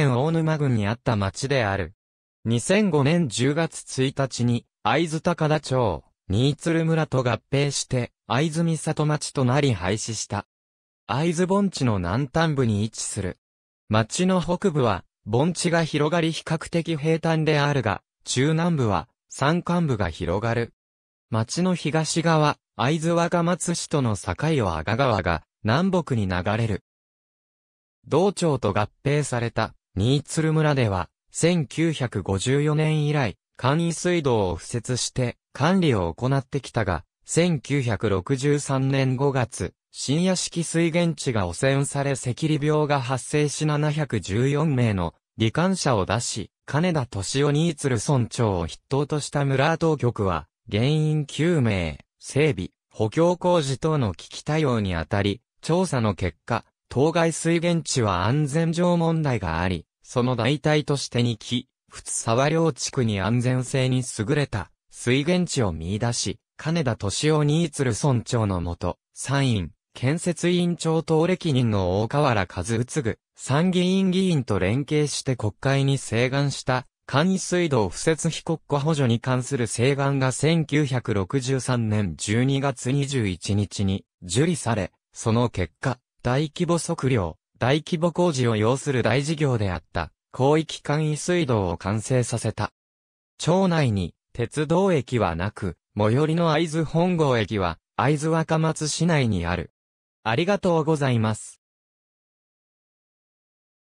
県大沼郡にあった町である。2005年10月1日に、会津高田町、新鶴村と合併して、会津美里町となり廃止した。会津盆地の南端部に位置する。町の北部は、盆地が広がり比較的平坦であるが、中南部は、山間部が広がる。町の東側、会津若松市との境を阿賀川が南北に流れる。道庁と合併された新鶴村では、1954年以来、簡易水道を敷設して管理を行ってきたが、1963年5月、深夜式水源地が汚染され赤痢病が発生し714名の罹患者を出し、金田敏夫新鶴村長を筆頭とした村当局は、原因究明、整備、補強工事等の危機対応にあたり、調査の結果、当該水源地は安全上問題があり、その代替として2期、仏沢領地区に安全性に優れた水源地を見出し、金田敏夫新鶴村長のもと、参院、建設委員長等歴任の大河原和宇ぐ、参議院議員と連携して国会に請願した簡易水道不設被国庫補助に関する請願が1963年12月21日に受理され、その結果、大規模測量、大規模工事を要する大事業であった、広域簡易水道を完成させた。町内に、鉄道駅はなく、最寄りの会津本郷駅は、会津若松市内にある。ありがとうございます。